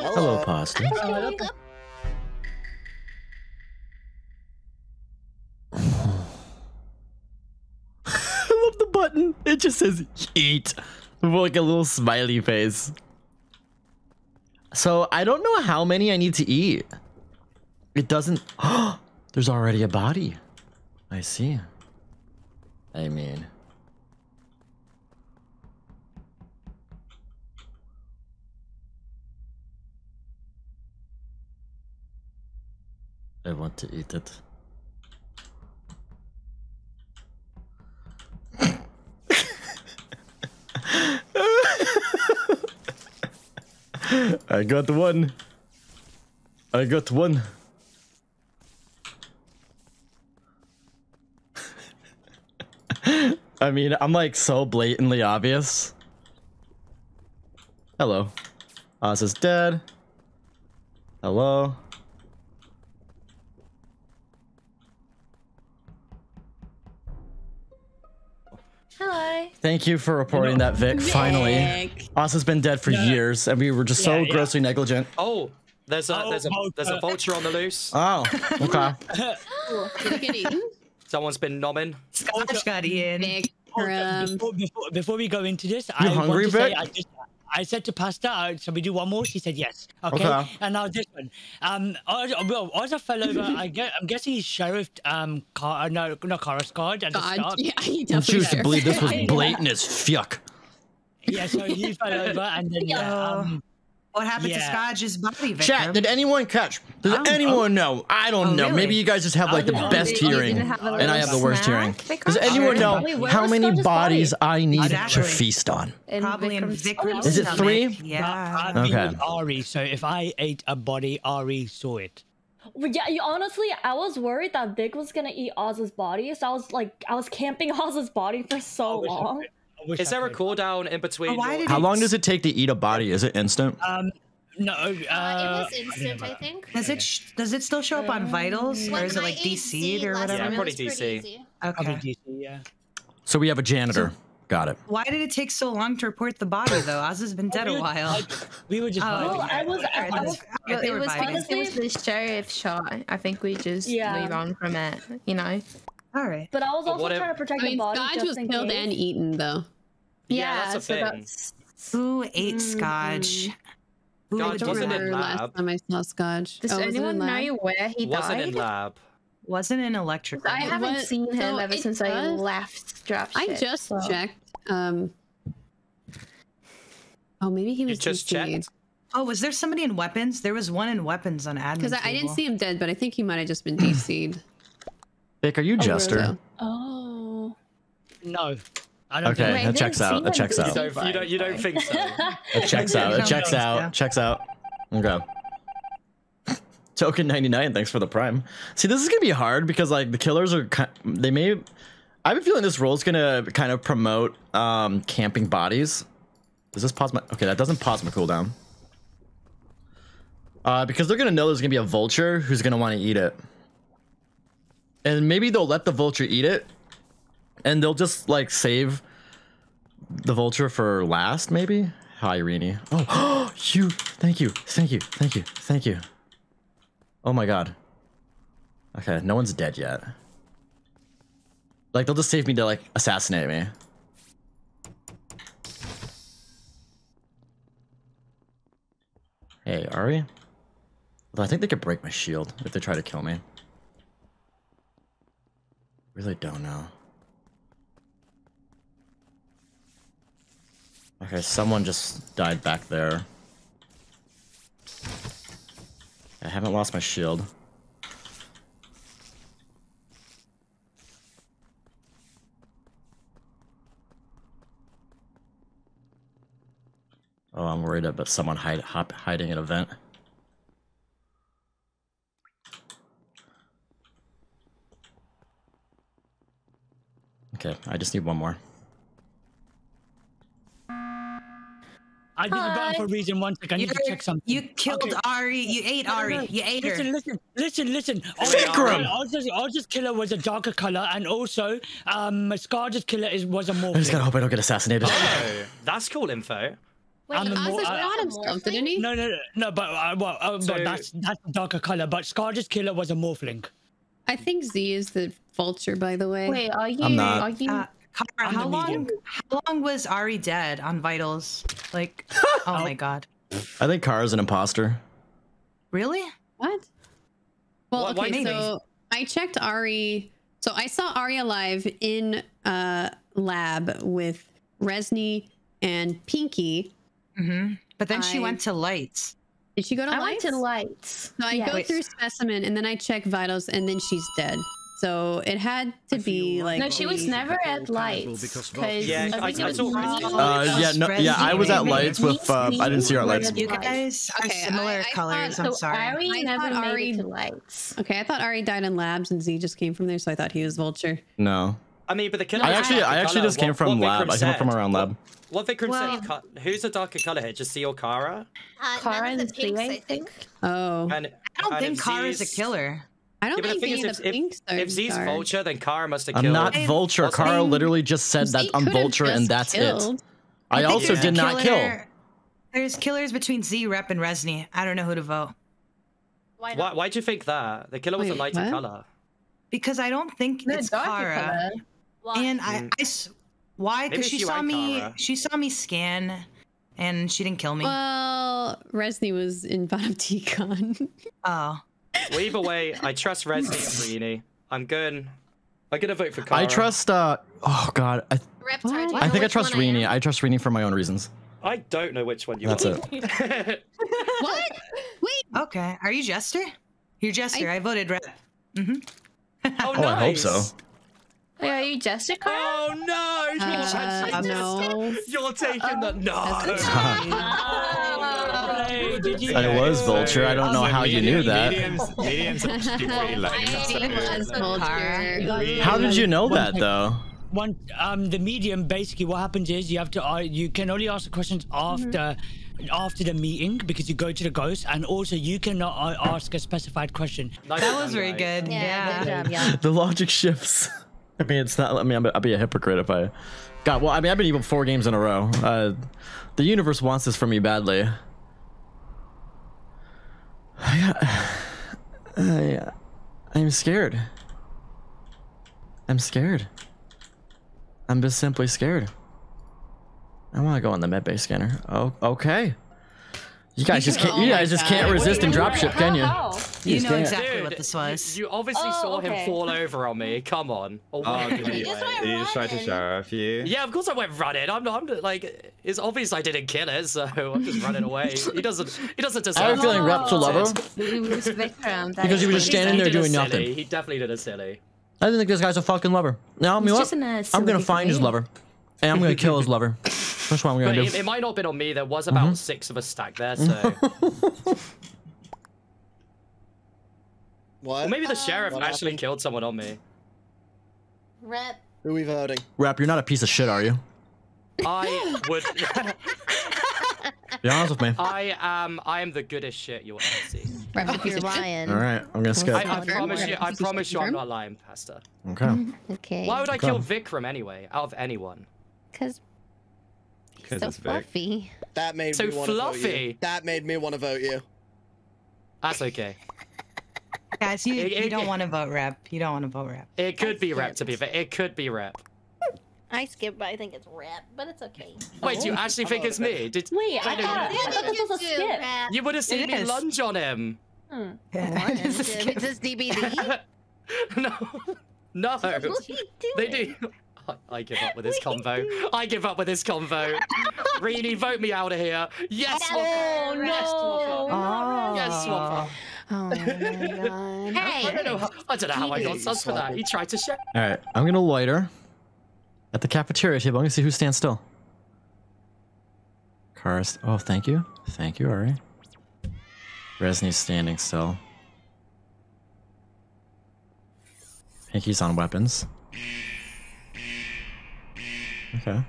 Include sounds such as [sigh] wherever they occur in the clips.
Hello, pasta. [laughs] I love the button. It just says eat with like a little smiley face. So I don't know how many I need to eat. It doesn't. [gasps] There's already a body. I see. I mean. I want to eat it. I got one. I got one. I mean, I'm like so blatantly obvious. Hello. Oz is dead. Hello. Thank you for reporting that, Vic. Finally. Vic. Oz has been dead for Yeah. years, and we were just so Yeah, yeah. grossly negligent. Oh, there's a Oh, there's a there's a vulture. vulture on the loose. Oh, okay. Did get eaten? Someone's been nomming. Scotch got in. Vic. Um, before, before, before we go into this, You I hungry, want to say Vic? I, just, I said to Pasta, uh, shall we do one more? She said yes. Okay. Okay. And now this one. Um, Oz, well, Oz fell over. I get, I'm guessing he's sheriff. Um, car, uh, no, not Kara's guard at the God, start. yeah, he And definitely choose to believe this was [laughs] blatant as fuck. Yeah, so he fell over, and then [laughs] yeah, um, What happened to Yeah. Scotch's body, Vikram? Chat, did anyone catch? Does Oh. anyone know? I don't Oh, know. really? Maybe you guys just have like the Oh, best hearing, didn't have a and I have the worst hearing. Does anyone know Wait, how many Scotch's bodies body? I need to feast on? In Probably in Vikram's Vikram's Is it three? Yeah. me Okay. Ari. So if I ate a body, Ari saw it. Yeah, you, honestly, I was worried that Vic was gonna eat Oz's body, so I was like, I was camping [laughs] Oz's body for so I long. Could. I wish Is I there a cooldown in between? Oh, your- How long does it take to eat a body? Is it instant? Um, no. Uh, Uh, it was instant, don't I think. Does it sh- does it still show up on vitals, or is it like ate DC'd or whatever? Yeah, time, it probably DC. easy. Probably Okay. DC, yeah. So we have a janitor. Got it. Why did it take so long to report the body though? Oz has been dead a We were- while. I- we were just. Oh. Well, I was, I, I was, Yeah, they it was vibing. because it was the sheriff shot. I think we just Yeah. move on from it, you know? All right. but I was also trying to protect I mean, the body Scotch just was killed case. and eaten, though. Yeah, that's a so thing. that's Who ate Scotch? Who God, ate wasn't it Remember last lab? time I saw Scotch. Does Oh, was it in anyone know where he Wasn't died? in lab. Wasn't in electrical. I haven't What- seen him so ever it since I does- left Dropship. I just so- checked. Um. Oh, maybe he You was just checked. Oh, was there somebody in weapons? There was one in weapons on admin. because I, I didn't see him dead, but I think he might have just been DC'd. Vic, are you Jester? So- Oh. No. I don't Okay, think- that checks out. him That checks You out. don't, you don't, you don't think so? It checks out. It checks out. Checks out. Okay. Token 99, thanks for the prime. See, this is gonna be hard because like the killers are ki- they may I have a feeling this role is gonna kind of promote um camping bodies. Does this pause my okay, that doesn't pause my cooldown. Uh because they're gonna know there's gonna be a vulture who's gonna want to eat it. And maybe they'll let the vulture eat it. And they'll just like save the vulture for last, maybe? Hi, Rini. Oh, [gasps] you. Thank you. Thank you. Thank you. Thank you. Oh my god. Okay, no one's dead yet. Like, they'll just save me to, like, assassinate me. Hey, Ari? Although I think they could break my shield if they try to kill me. Really don't know. Okay, someone just died back there. I haven't lost my shield. Oh, I'm worried about someone hide, hop, hiding an event. Okay, I just need one more. I did the button Hi. for a reason. One second, I need to You're- check something. You killed Okay. Ari. You ate No, no, Ari. no. You ate her. Listen, listen, listen, listen. Vikram! Oz's, Oz's killer was a darker color, and also, um, Scarlet's killer is was a more. I'm just gotta hope I don't get assassinated. Oh, that's cool info. Wait, I'm a Oz more- uh, shot himself, didn't he? No, no, no, no. But uh, well, uh, So- but that's that's a darker color. But Scarlet's killer was a morphling. I think Z is the vulture, by the way. Wait, are you? I'm not. Are you? Uh, Kara, how the long? medium. How long was Ari dead on vitals? Like, [laughs] oh my god, I think Kara's an imposter. really? What? Well, Why- why okay, so I checked Ari. So I saw Ari alive in uh lab with Ressnie and Pinky. Mm-hmm. But then she went to lights. Did she go to I lights? went to lights. So I Yeah. go Wait. through specimen and then I check vitals and then she's dead. So it had to be like No, she was never at lights. because Because Yeah, I- I I was saw- Uh, yeah, no, yeah, I was at lights with. Uh, I didn't see her at lights. You guys are Okay, similar I- I colors. thought- I'm So sorry. Ari I never thought made Ari- it to lights. Okay, I thought Ari died in labs and Z just came from there, so I thought he was vulture. No, I mean, but the killer. I actually, I actually just came from what lab. Vikram I came from around lab. What Vikram Well- said. Who's the darker color here? Just see or Kara? Uh, Kara none and of the pinks, I think. Oh, And I don't think if Kara's a killer. I don't Yeah, think thing any is, of if, the pinks if, if Z's dark. vulture, then Kara must have killed. I'm not I- vulture. What's Kara literally just said that Z I'm vulture, and just that's it. killed. I also did not kill. killer- There's killers between Z Rep and Ressnie. I don't know who to vote Why Why, not? why'd you think that? The killer was a lighter what? color. because I don't think No, it's darker Kara. color. Why? And I, mm. I s- why? Because it's she saw me. Kara. She saw me scan, and she didn't kill me. Well, Ressnie was in bottom T-Con. oh, Well, either way, I trust Ressnie and Rini. I'm good. I'm gonna vote for Kara. I trust. uh Oh God, I, Rep, sorry, do you I think I trust one? Rini. I trust Rini for my own reasons. I don't know which one you. That's are. it. [laughs] what? Wait, okay. Are you Jester? You're Jester. I, voted Rep. Mm-hmm. oh, Oh, I hope so. Wait, are you Jessica? Oh no! You're, uh, no. you're taking the no. [laughs] Hey, did you? I was vulture. I don't know how you knew that. Mediums, mediums actually pretty lame. I was vulture. How did you know that though? One, um, the medium basically what happens is you have to uh, you can only ask the questions after after the meeting because you go to the ghost, and also you cannot uh, ask a specified question. Nice That was very guys. good. Yeah, Yeah. good job, yeah. [laughs] The logic shifts. I mean, it's not. I mean, I'd be a hypocrite if I. God, well, I mean, I've been even four games in a row. Uh, the universe wants this from me badly. [sighs] I, I, [sighs] I'm scared. I'm scared. I'm just simply scared. I want to go on the medbay scanner. Oh, okay. You guys just can't. You guys just can't resist and How- dropship, can you? How? You know exactly Dude, what this was. You, you obviously Oh, saw him fall over on me. Come on. Or Oh, did he, just went did he just try to running. sheriff you? Yeah, of course I went running. I'm not. I'm like, it's obvious I didn't kill it, so I'm just running away. [laughs] He doesn't. He doesn't deserve. I have a feeling Reps will love her. Was Vikram. that Because he was just standing there did a doing silly. nothing. He definitely did a silly. I didn't think this guy's a fucking lover. Now, I mean, He's what? just in a I'm gonna find his lover, and I'm gonna [laughs] kill his lover. That's what I'm gonna it, do. it might not have been on me. There was about Mm-hmm. six of us stacked there, so. [laughs] What? Or maybe the um, sheriff actually happened? killed someone on me. Rep. Who are we voting? Rap, you're not a piece of shit, are you? I [laughs] would. Be honest with me. I am. I am the goodest shit you'll ever see. Rep, if You're lying. All right, I'm gonna skip. I, I promise you. I promise you, I'm not lying, Pastor. Okay. [laughs] Okay. Why would I Okay. kill Vikram anyway? Out of anyone? Because Because so it's fluffy. That made So me want to vote you. fluffy. That made me want to vote you. That's okay. Guys, you, It- you it- don't want to vote Rep. You don't want to vote Rep. It could be rep to be fair. It could be rep. I skip, but I think it's rep, but it's okay. Wait, do you oh. actually think it's me? Did Wait, I I thought, you- I thought this was a skip. you would have seen It me is. lunge on him? Hmm. [laughs] This is Is this DBD? [laughs] no, no. what are you doing? They do. I, I give up with this convo. I give up with this convo. Reenie, vote me out of here. Yes, Oh, Swapper. Yes, Swapper. Oh. Yes, Swapper. Oh my god. [laughs] I don't know. I don't know how I got sus for that. He tried to share. All right, I'm gonna loiter at the cafeteria table. I'm gonna see who stands still. Cars. Oh, thank you, thank you, Ari. Ressnie's standing still. Pinky's on weapons. Okay.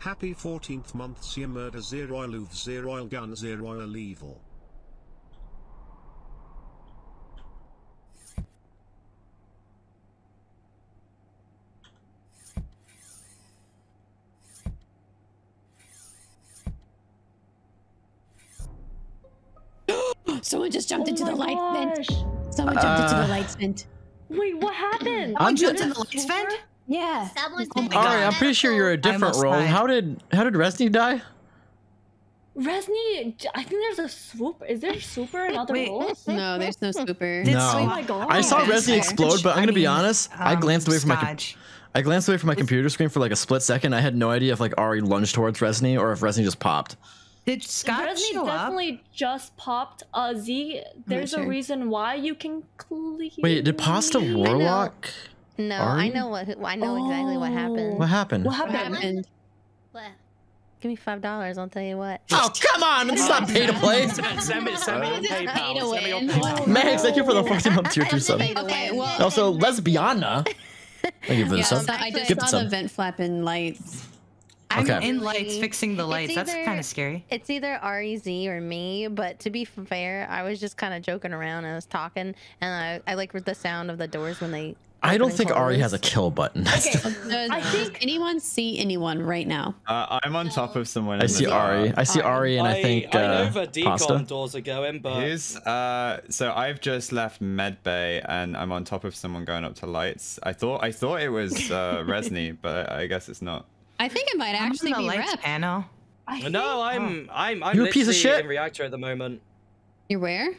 Happy 14th month Sia murder zero loof zero gun zero evil. [gasps] Someone just jumped oh into the light vent. Someone jumped uh, into the uh. light vent. Wait, what happened? I jumped into the light vent? Yeah. Someone's Oh my been Ari, I'm pretty sure you're a different role. died. How did how did Ressnie die? Ressnie, I think there's a swoop. Is there super in other Wait. roles? No, there's no super. Did No. Oh my god. I saw Yeah, Ressnie explode, but I'm gonna be mean, honest. I um, glanced away from my com- I glanced away from my computer screen for like a split second. I had no idea if like Ari lunged towards Ressnie or if Ressnie just popped. Did Scott Ressnie show up? definitely just popped a Z. There's a reason why you can clearly. Wait, did Pasta Warlock? No, Ari? I know what I know exactly what happened. What happened? What happened? What happened? happened? What? Give me five dollars. I'll tell you what. Oh come on! It's not pay to play. Send, [laughs] send me, send me your Is pay to Send me your win? PayPal. Max, thank you for the 14 month tier 2 sub. to Okay, win. well- Also, Lesbiana. [laughs] Thank you for the Yeah, sub. I just Gift saw sub. the vent flapping and lights. I'm Okay. in lights, fixing the It's lights. That's kind of scary. It's either REZ or me, but to be fair, I was just kind of joking around. And I was talking, and I, I like the sound of the doors when they. I don't think Ari has a kill button. [laughs] Okay, Does, I think anyone see anyone right now? Uh, I'm on top of someone. I see the Ari. I see Ari, and I, think I know uh, the decon Pasta. doors are going, but Here's uh so I've just left medbay and I'm on top of someone going up to lights. I thought I thought it was uh [laughs] Ressnie, but I guess it's not. I think it might I'm actually in the be lights Rep. panel. I think, no, I'm I'm I'm You a piece of literally shit? in reactor at the moment. You're where?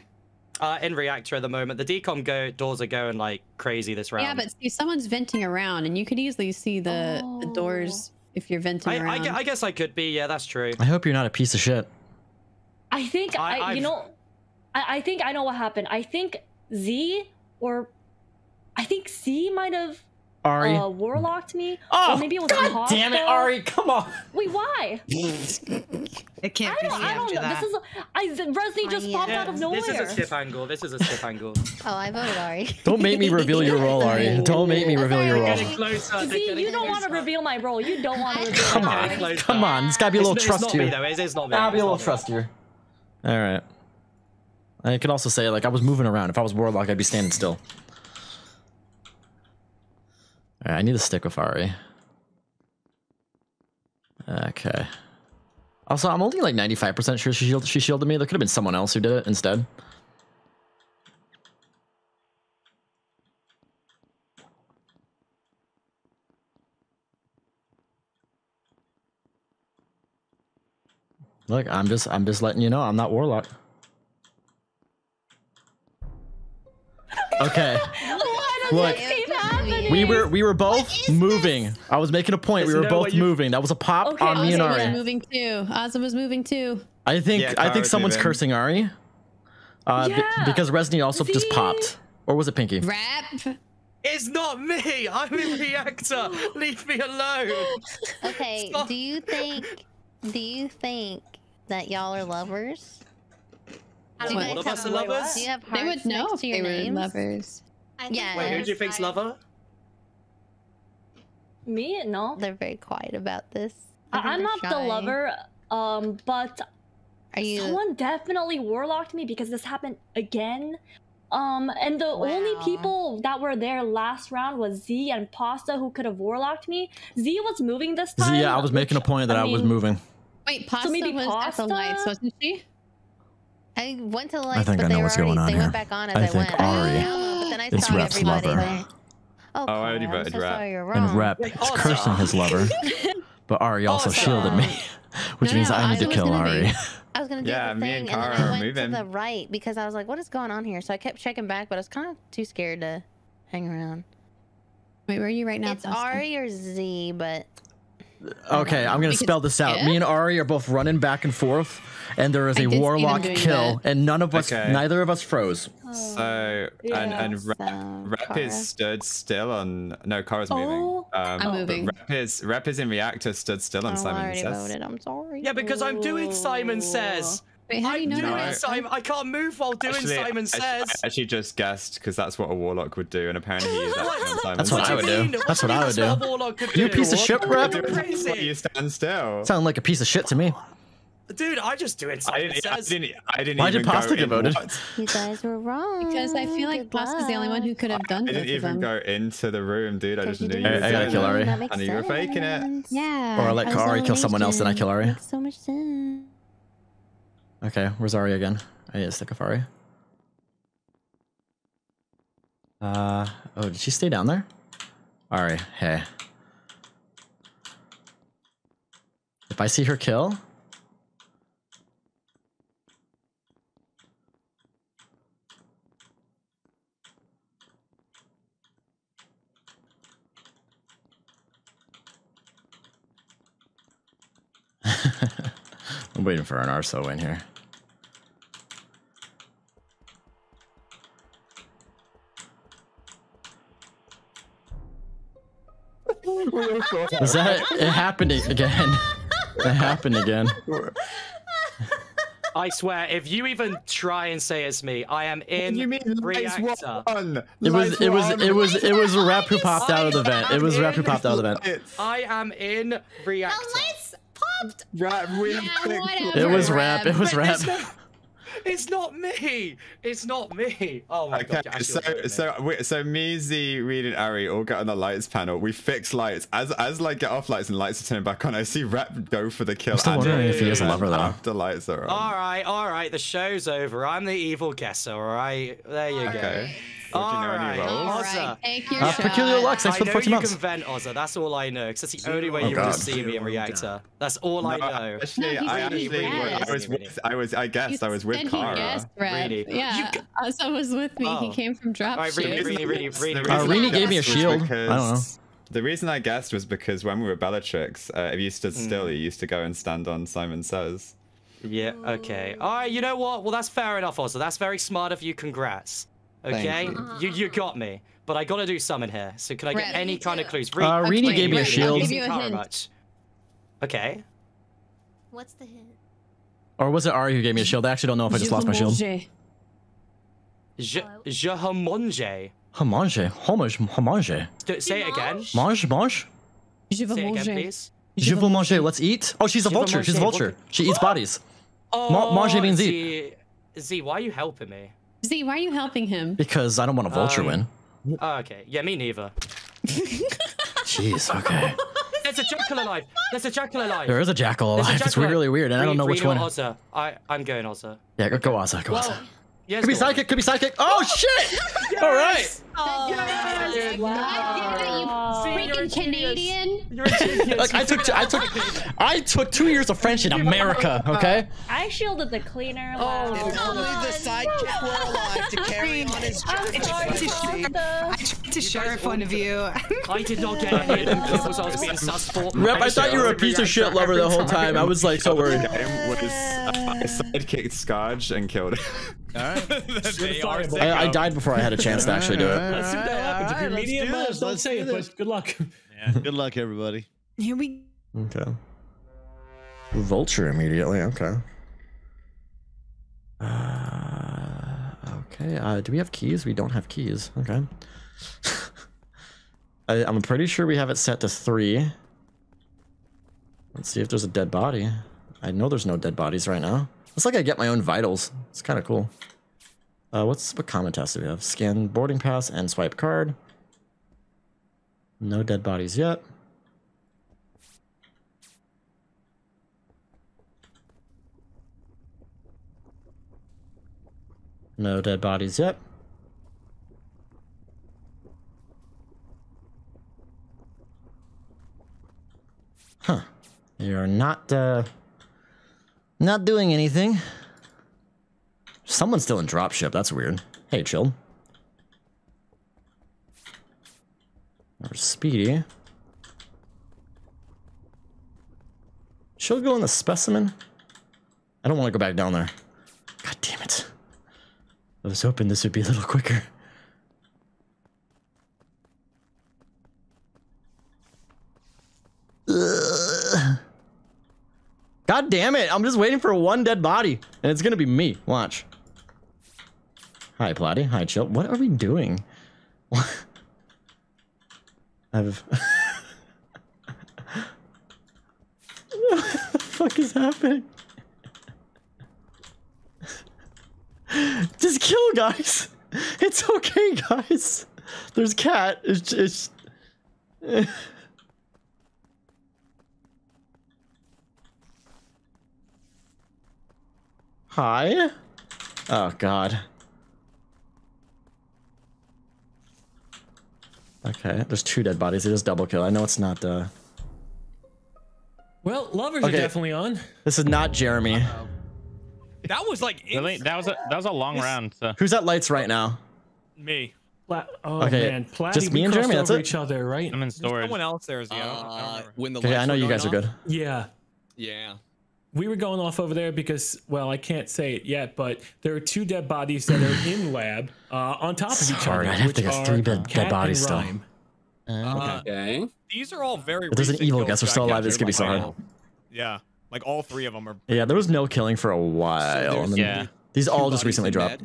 Uh, in reactor at the moment. The decon go doors are going like crazy this round. Yeah, but see, someone's venting around, and you could easily see the, the doors if you're venting I, I, around. gue- I guess I could be. Yeah, that's true. I hope you're not a piece of shit. I think I- I, you know, I, I think I know what happened. I think Z or I think Z might have Ari. uh, warlocked me. oh, or maybe it was God damn it, Pasta. Ari! Come on. Wait, why? [laughs] It can't I be don't, me I don't know. that. This is a, I Ressnie just yeah. popped Yeah, out of nowhere. this is a skip angle. This is a skip angle. [laughs] Oh, I voted Ari. [laughs] Don't make me reveal your role, Ari. Don't make me reveal your role. Getting closer. they're Z, getting you don't want to reveal my role. You don't want to reveal Come on, role. come on. There's gotta be a little it's, trust it's not here. me though. It is not me. Gotta be a little not me. trust here. All right. I could also say like I was moving around. If I was Warlock, I'd be standing still. All right, I need to stick with Ari. Okay. Also, I'm only like 95% sure she, shield, she shielded me. There could have been someone else who did it instead. Look, I'm just I'm just letting you know I'm not Warlock. [laughs] Okay. Look, happening? We were we were both moving. I was making a point. we were both moving. That was a pop Okay, on me and okay, Ozzy was moving too. Ozzy was moving too. I think Yeah, I think someone's moving. cursing Ari. Uh, be- Yeah. because Ressnie also just popped. Or was it Pinky? Rap. It's not me. I'm in reactor. Leave me alone. Okay, Stop. do you think do you think that y'all are lovers? Do you guys have- us are lovers? Do you have They would know next if to they your were names? lovers. Yeah. Wait, who do you think's lover? Me? No. They're very quiet about this. I I'm they're not the lover. Um, but Are you? someone definitely warlocked me because this happened again. Um, and the only people that were there last round was Z and Pasta who could have warlocked me. Z was moving this time. So, yeah, I was making a point that I, was moving. Wait, Pasta maybe was at the lights, Pasta? wasn't she? I went to the lights, think but I they know were what's already, going on they here. went back on as I I, think went. Ari I don't know, but then I is saw Rep's everybody lover. there. Oh, Oh, I already Connor, I'm so Rep. sorry you're wrong. And Rep Wait, is Ozzy. cursing his lover. [laughs] But Ari oh, also Ozzy. shielded me. [laughs] Which No, means no, I need Ozzy to kill gonna be. Ari. [laughs] I was gonna do Yeah, the me thing, and and, Kara then I went moving. to the right because I was like, "What is going on here?" So I kept checking back, but I was kind of too scared to hang around. Wait, where are you right now? it's Pasta? Ari or Z, but Okay, I'm gonna We spell this out. skip? Me and Ari are both running back and forth, and there is I a did see them warlock kill, that. and none of us, Okay. neither of us froze. So Yeah, and and Rep, so, Rep is stood still on no Kara's moving. Oh. Um, I'm moving. Rep is Rep is in reactor stood still on Oh, I Simon already Says. voted. I'm sorry. Yeah, because I'm doing Simon Says. Wait, how do you know I'm doing No. that? Simon. I can't move while doing Actually, Simon Says. I actually just guessed because that's what a warlock would do, and apparently he is [laughs] actually on Simon That's what Says. I would do. That's what I would do. That's a warlock could You do. piece of shit, Rep. You're Why crazy. you stand still? Sound like a piece of shit to me. Dude, I just do it. I Simon didn't, I didn't. I didn't Why even did Pasta get voted? what? You guys were [laughs] wrong. Because I feel like Good Pasta's the only one who could have done I both didn't even go into the room, dude. I just knew you I- I were gotta kill. Ari. I knew you were faking it. Yeah. Or I was Ari kill someone else, then I kill Ari. Makes so much sense. Okay, where's again? Oh need to. Uh, oh, did she stay down there? All right, hey. If I see her kill, I'm waiting for an Arso in here. Is that it happened again? It happened again. I swear, if you even try and say it's me, I am in You mean reactor. on? It was Lights it were was it was it was a rap who popped out of the vent. It was a rap who popped out of the vent. I am in reactor. Lights. Rap, we have Yeah, fixed whatever. It was Rap. rap. It was rap. It's not, me. It's not me. Oh my Okay, god. so actually so we, so me, Z, Reed, and Ari all get on the lights panel. We fix lights. As as like get off lights and lights are turning back on, I see Rap go for the kill. I'm still wondering if he is a and lover, though. After lights are on. All right, all right. The show's over. I'm the evil guesser. All right, there you Okay. go. What do you know All any right, roles? All Ozza. right, take your Uh, peculiar Lux, thanks I for the know 14 you months. can vent Ozza. That's all I know. 'cause that's the only way Oh, you will God. see me in reactor. That's all I know. Actually, No, he I said he actually guessed. I was with I was I guessed I was with Said he Kara. guessed, Rep. Really? Yeah, Ozza was with me. He Oh. came from All right, dropship. really, really, really, really, The Uh, reason Rini I gave me a guessed was shield. I don't know. because- The reason I guessed was because when we were Bellatrix, uh, if you stood Hmm. still, you used to go and stand on Simon Says. Yeah, okay. All right, you know what? Well, that's fair enough, Ozza. That's very smart of you. Congrats. Okay? You you got me. But I gotta do something here. So can I get Right. any Me kind of too. clues? Uh, Rini Okay, gave me a wait, I'll shield. give you a hint. much. Okay. What's the hint? Or was it Ari who gave me a shield? I actually don't know if I just lost my shield. Je, je hamonge. Homage, homage, homage. Do- Say it again. Mange, mange. Je veux Say again, manger. please. Je veux manger. Let's eat. Oh, she's a Je vulture. She's a vulture. She eats bodies. [gasps] Oh, manger means eat. Z, Z, why are you helping me? Z, why are you helping him? Because I don't want a vulture Um, win. Oh, okay. Yeah, me neither. [laughs] Jeez, okay. [laughs] There's a jackal alive. There's a jackal alive. There is a jackal There's a alive. It's really weird, and I don't Re- know which Reno one. Ozza. I, I'm going Ozza. Yeah, go, go Asa, go Well, Asa. Yes, Could be go on. sidekick, could be sidekick. Oh, oh shit! [laughs] All right. Oh, Yes! God damn it, you Z, you're a freaking genius. Canadian. You're a genius. Look, I took I took I took two years of French in America. Okay. I shielded the cleaner. Oh, if Wow. only the sidekick were alive to carry on his I'm job. Sorry, I Ozza. tried to show in front of you. [laughs] I did not get any of them kills I was being [laughs] sus for. Rep, I thought you were a piece of shit lover the whole time. I was like so worried. Game was uh, I sidekicked Scourge and killed him. [laughs] Alright. They are I, I died before I had a chance to actually do it. Let's see what happens. If you're let's medium, do uh, this. don't Let's say do it, this. but good luck. Yeah, good luck, everybody. Here we Okay. Vulture immediately. Okay. Uh, okay. Uh, do we have keys? We don't have keys. Okay. [laughs] I, I'm pretty sure we have it set to three. Let's see if there's a dead body. I know there's no dead bodies right now. It's like I get my own vitals. It's kind of cool. Uh, what's what common test do we have? Scan boarding pass and swipe card. No dead bodies yet. No dead bodies yet. Huh. You're not, uh, not doing anything. Someone's still in dropship. That's weird. Hey, chill. There's Speedy. She'll go in the specimen. I don't want to go back down there. God damn it. I was hoping this would be a little quicker. God damn it. I'm just waiting for one dead body. And it's to be me. Watch. Hi, Platy. Hi, Chill. What are we doing? [laughs] I've... [laughs] what the fuck is happening? [laughs] Just kill, guys. It's okay, guys. There's cat. It's it's. Hi. Oh God. Okay, there's two dead bodies. It is double kill. I know it's not. Uh, Well, lovers Okay. are definitely on. this is not Jeremy. That was like Really? That was a that was a long round. So. Who's at lights right now? me. Pla- oh Okay, man, Platy, just me and Jeremy, that's it? each other, right? I'm in storage. Someone else there is the. I don't- I don't Uh, when the Okay, I know you going guys are good. Yeah. Yeah. We were going off over there because, well, I can't say it yet, but there are two dead bodies that are in lab uh, on top of each hard. other. I'd have which to guess three dead- dead Cat bodies still. Uh, Okay. These are all very. If there's an evil kills guess we're still alive, this could be so hard. Yeah, like all three of them are. Yeah, there was no killing for a while. and then Yeah. These Two all just recently dropped.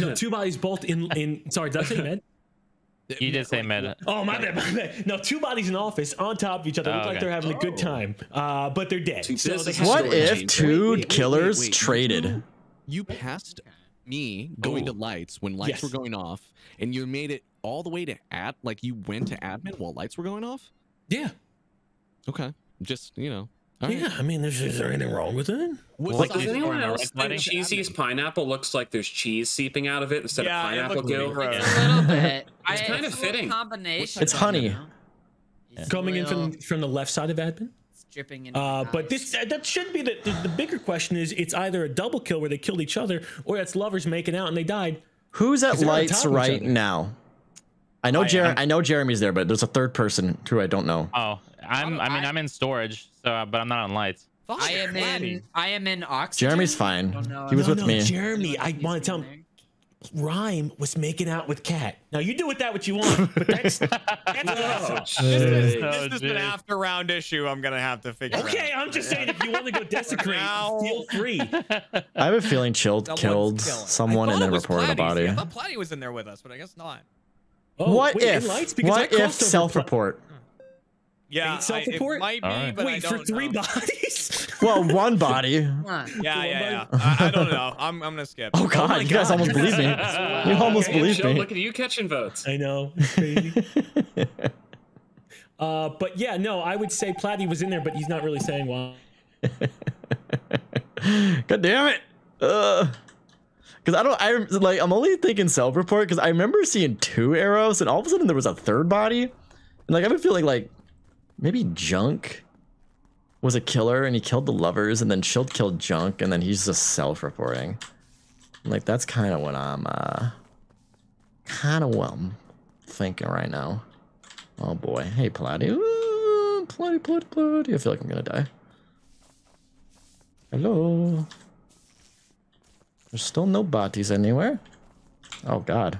No, two bodies both in in. Sorry, did I say [laughs] med? You did say med. Oh my bad, my bad. No, two bodies in office on top of each other. Oh, Look like they're having a good time, uh, but they're dead. So they What if change. two Wait, wait, killers wait, wait. traded? You passed me going to lights when lights Yes. were going off, and you made it all the way to ad. Like you went to admin while lights were going off. Yeah, Okay, just you know. All right. yeah. I mean, there's, is there anything wrong with it? What's Like, the- Does Does anyone else red think? Cheesy's pineapple looks like there's cheese seeping out of it instead Yeah, of pineapple looked goo? gross. [laughs] A little bit. I, It's kind of a fitting. Combination. It's honey. you know? It's Coming in from from the left side of admin. it's dripping in. Uh, but this uh, that shouldn't be the, the the bigger question. Is it's either a double kill where they killed each other, or it's lovers making out and they died. Who's at they're lights top of each right now? I know I Jer- am. I know Jeremy's there, but there's a third person who I don't know. Oh, I'm. I mean, I'm in storage. So, uh, but I'm not on lights. I am in. I am in oxygen. Jeremy's fine. Don't He was no, with no, me. Jeremy, I want to tell him. Rhyme was making out with Cat. Now you do with that what you want, but that's, [laughs] that's Oh, This is, Oh, this is an after round issue. I'm gonna have to figure. okay. I'm just saying, if you want to go desecrate, now- feel free. [laughs] I have a feeling Chilled Someone's killed killing. someone and then it was reported a body. I thought Platy was in there with us, but I guess not. Oh, what wait, in if? lights? Because I What if self-report? Yeah, Wait, self-report? might be, Alright. but I Wait for don't three know. bodies. [laughs] Well, one body. [laughs] Come on. Yeah, yeah, yeah. I, I don't [laughs] know. I'm, I'm gonna skip. Oh God, my you guys God. almost believe me. You almost Okay, believe Joe, me. look at you catching votes. I know. uh, but yeah, no, I would say Platy was in there, but he's not really saying why. God damn it. Uh, Cause I don't, I like, I'm only thinking self-report because I remember seeing two arrows and all of a sudden there was a third body, and like I've been feeling like maybe Junk was a killer and he killed the lovers and then Shield killed Junk and then he's just self-reporting. Like that's kind of what I'm, uh, kind of what I'm thinking right now. Oh boy, hey Ooh, Platy, Platy, Platy. I feel like I'm gonna die. Hello. There's still no bodies anywhere. Oh god.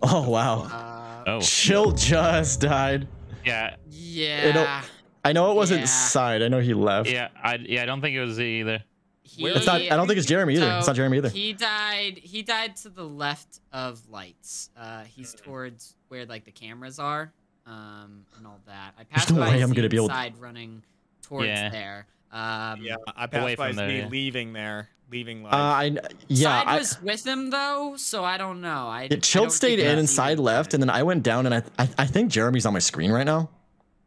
Oh wow. Oh. Chill just died. Yeah. Yeah. I know it wasn't Yeah. side. I know he left. Yeah. I. Yeah. I don't think it was Z either. It's not. I don't think it's Jeremy either. it's not Jeremy either. He died. He died to the left of lights. Uh, he's towards where like the cameras are, um, and all that. I passed no by way I'm gonna be able- side running towards Yeah. there. Um, Yeah, I Away passed by from there, me yeah. leaving there, leaving Uh. I yeah. Side I, was with him though, so I don't know. I it I chilled don't stayed in he and side left, and then I went down and I I, I think Jeremy's on my screen right now.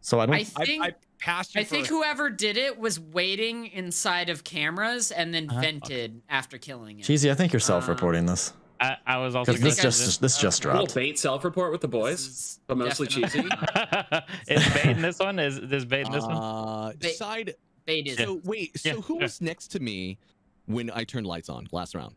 So I don't. I think I passed you I think for- whoever did it was waiting inside of cameras and then Uh-huh. vented after killing it. Cheesy, I think you're Uh, self-reporting this I, I was also. because this just this just Little dropped. bait self-report with the boys, but mostly cheesy. [laughs] is bait in this one? Is this bait in this one? Uh, Ba- side. Bait is So wait. So Yeah, who was next to me when I turned lights on last round?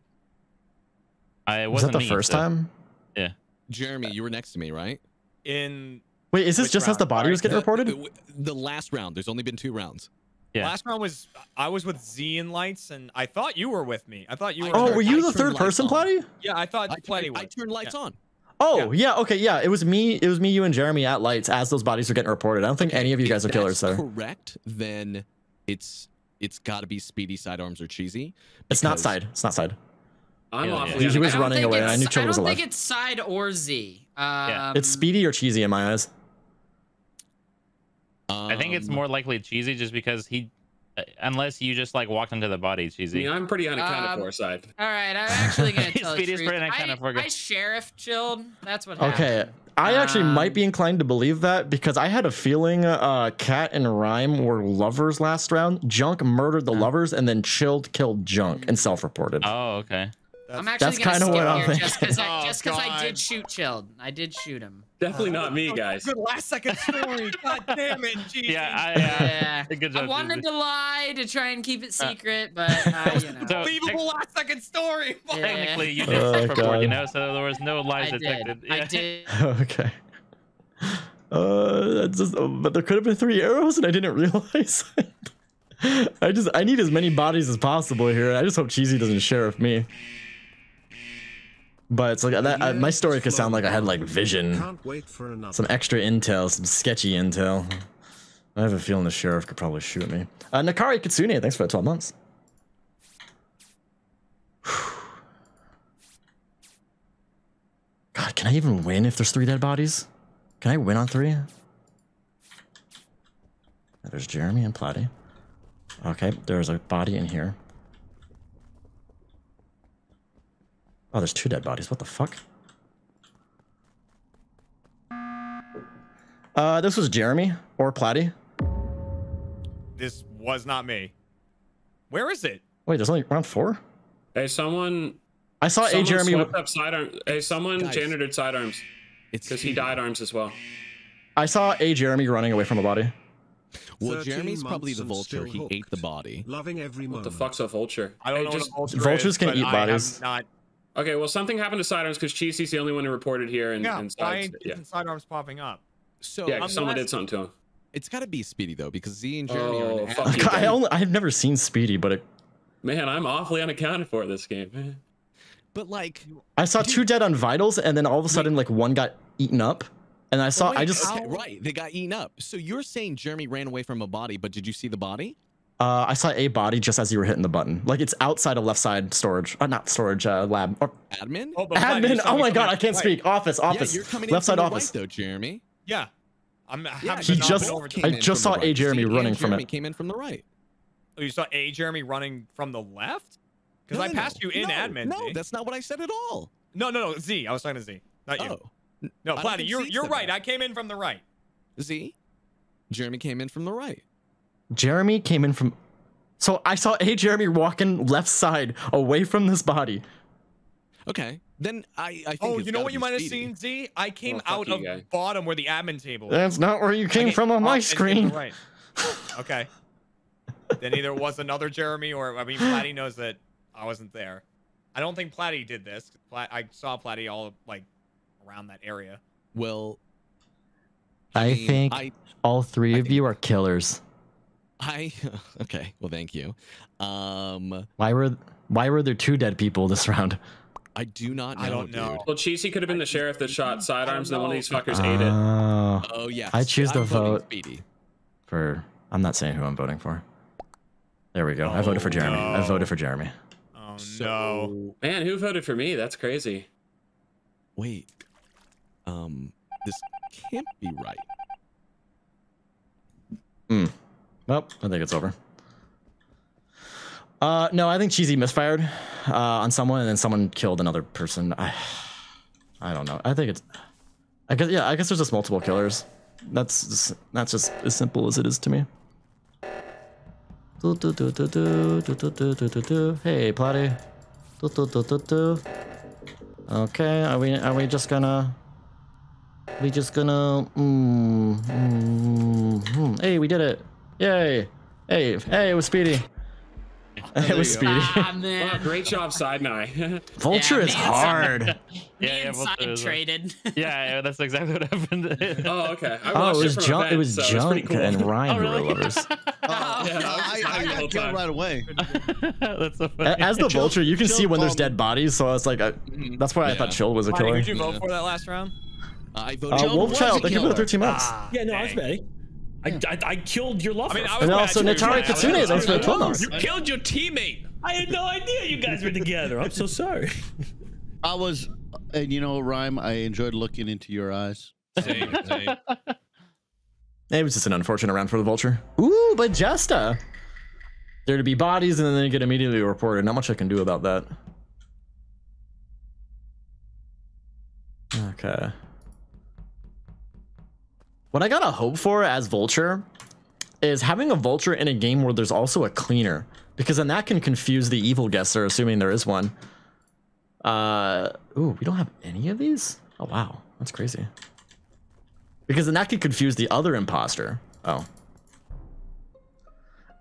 I Was that wasn't the me, first so- time? Yeah, Jeremy, you were next to me, right? in Wait, is this Which just as the round? body was getting The- reported? The, the last round. There's only been two rounds. Yeah. last round was I was with Z and Lights, and I thought you were with me. I thought you were. Oh, turned- were you I the third person, on. Platy? Yeah, I thought I, Plenty I, was. I turned lights Yeah. on. Oh yeah, okay, yeah. It was me. It was me, you, and Jeremy at lights as those bodies are getting reported. I don't think any of you If guys are killers, that's sir. Correct. Then it's it's got to be Speedy sidearms or cheesy. It's not side. It's not side. I'm Yeah, awfully. yeah. He was I don't running think away, and I it's- knew Chill I don't think it's side or Z. Um, Yeah. It's speedy or cheesy in my eyes. I think it's Um, more likely cheesy just because he, unless you just like walked into the body, I cheesy. mean, I'm pretty unaccounted Um, for side. All right, I'm actually gonna [laughs] tell the Speedy's truth. pretty kind I, of forgot. I sheriff chilled. That's what Okay. happened. I actually might be Um, inclined to believe that because I had a feeling uh Cat and Rhyme were lovers last round. Junk murdered the lovers and then chilled killed Junk and self-reported. Oh, okay. I'm actually That's gonna kinda skip what I'm here just because thinking. I, [laughs] Oh, I did shoot Chilled. I did shoot him. Definitely not me, guys. Good [laughs] last second story. [laughs] God damn it, Jesus. Yeah, I, uh, Yeah. good I wanted Susie. to lie to try and keep it secret, but uh, you know. So, Unbelievable last second story. Yeah. technically, you did Oh, self-report, you know, so there was no lies I detected. did. I did. okay. Uh, that's just, but there could have been three arrows, and I didn't realize. I just I need as many bodies as possible here. I just hope Cheesy doesn't sheriff me. But it's like that. I, my story could sound like I had like vision, Can't wait for another. some extra intel, some sketchy intel. I have a feeling the sheriff could probably shoot me. Uh, Nakari Kitsune, thanks for the 12 months. [sighs] God, can I even win if there's three dead bodies? Can I win on three? There's Jeremy and Platy. Okay, there's a body in here. Oh, there's two dead bodies. What the fuck? Uh, this was Jeremy or Platy. This was not me. Where is it? Wait, there's only round four? Hey, someone. I saw A Jeremy. swept up sidearm. Hey, someone Guys. janitored sidearms. It's Because he died arms as well. I saw A Jeremy running away from a body. Well, Jeremy's probably the vulture. He hooked. ate the body. Loving every What moment. the fuck's a vulture? I don't Hey, know just- what a vulture Vultures is, can but eat I bodies. have Not. Okay, well, something happened to sidearms because Cheesy's the only one who reported here and, Yeah, and why sides. Yeah, isn't sidearms popping up? So yeah, 'cause someone did something to him. it's got to be Speedy though, because Z and Jeremy are Oh, in fuck you. [laughs] I only I've never seen Speedy, but it, Man, I'm awfully unaccounted for this game. But like, I saw two dead on vitals, and then all of a sudden, like one got eaten up, and I saw wait, I just okay, right, they got eaten up. So you're saying Jeremy ran away from a body, but did you see the body? Uh, I saw a body just as you were hitting the button. Like it's outside of left side storage, uh, not storage, uh, lab. Or, Admin? Oh, but Vlad, you admin. Oh my god, I can't Wait, speak. Office, office. Yeah, you're coming in left side the office. right though, Jeremy. Yeah. I'm. Yeah, haven't He just- over I just saw the A. Jeremy Z and running from it. Jeremy it. Came in from the right. Oh, you saw A Jeremy running from the left? Because No, I passed no. you in no, admin. No, Z. that's not what I said at all. no, no, no. Z. I was talking to Z, not you. Oh, no, I Platy, you're Z you're right. that. I came in from the right. Z. Jeremy came in from the right. Jeremy came in from. So I saw a Jeremy walking left side away from this body. Okay, then I. I think Oh, you know what you might have seen, Z? I came Oh, out of guy. bottom where the admin table is. That's not where you came from on my and to the screen. Right. Okay. then either it was another Jeremy or I mean Platy knows that I wasn't there. I don't think Platy did this. Pla- I saw Platy all like around that area. Well, I mean, think I- all three I of you are killers. I. [laughs] Okay. Well, thank you. Um, Why were why were there two dead people this round? I do not know. I don't dude. know. Well, Cheesy could have been the sheriff that shot sidearms, and then one of these fuckers ate it. Oh, yeah. I choose to vote. Speedy. for I'm not saying who I'm voting for. There we go. I voted for Oh, Jeremy. I voted for Jeremy. Oh no. Man, who voted for me? That's crazy. wait. Um, this can't be right. Hmm. Well, I think it's over. Uh, no, I think Cheesy misfired uh, on someone, and then someone killed another person. I, I don't know. I think it's. I guess yeah. I guess there's just multiple killers. That's just, that's just as simple as it is to me. Do, do, do, do, do, do, do, do, do, do. Hey, Platy. Do, do, do, do, do. Okay, are we are we just gonna? We just gonna. Mm, mm, mm. Hey, we did it! Yay! Hey, hey, it was Speedy. It was Speedy. Ah, Wow, [laughs] man. great job, side eye. [laughs] Vulture Yeah, is me and hard. Yeah, yeah, and Vulture Side is traded. [laughs] Yeah, yeah, that's exactly what happened. oh, okay. I Oh, it was junk. It was so junk cool. and Ryan Oh, who were really? lovers. Yeah, I was I, I, hiding I killed right away. that's so funny. As the vulture, you can Chill see when there's dead bodies. So I was like, I, that's why I thought Chill was a killer. who'd you vote Yeah. for that last round? I voted. Uh, Joe Wolf was Child, a thank you for the 13 months. Ah, Yeah, no, I was dang. Ready. I, I, I killed your lover. I mean, I was And also you were Natari right. Kitsune, thanks for the 12 months. You killed your teammate. I had no idea you guys were together. I'm so sorry. I was, and you know, Rhyme, I enjoyed looking into your eyes. Same, same. It was just an unfortunate round for the vulture. Ooh, but Jesta. There to be bodies and then they get immediately reported. Not much I can do about that. Okay. What I gotta hope for as Vulture is having a Vulture in a game where there's also a cleaner. Because then that can confuse the evil guesser, assuming there is one. Uh, ooh, we don't have any of these. Oh wow, that's crazy. Because then that could confuse the other imposter. Oh.